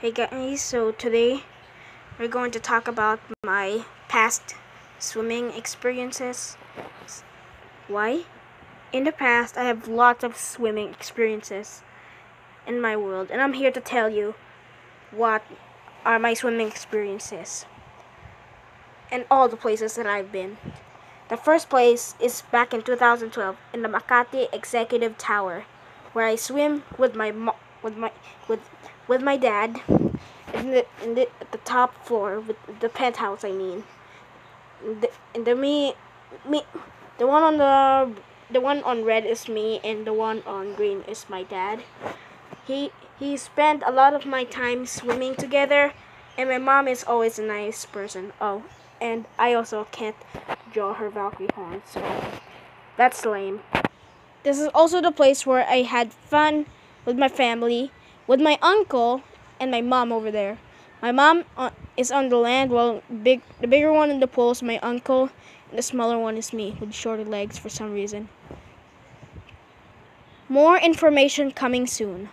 Hey guys, so today we're going to talk about my past swimming experiences. Why? In the past, I have lots of swimming experiences in my world, and I'm here to tell you what are my swimming experiences and all the places that I've been. The first place is back in 2012 in the Makati Executive Tower, where I swim with my mo- with my with with my dad in the, in the at the top floor with the penthouse. I mean, the, and the me me the one on the the one on red is me, and the one on green is my dad. He he spent a lot of my time swimming together, and my mom is always a nice person. Oh, and I also can't draw her Valkyrie horn, so that's lame. This is also the place where I had fun with my family, with my uncle, and my mom over there. My mom uh, is on the land, while big the bigger one in the pool is my uncle, and the smaller one is me with shorter legs for some reason. More information coming soon.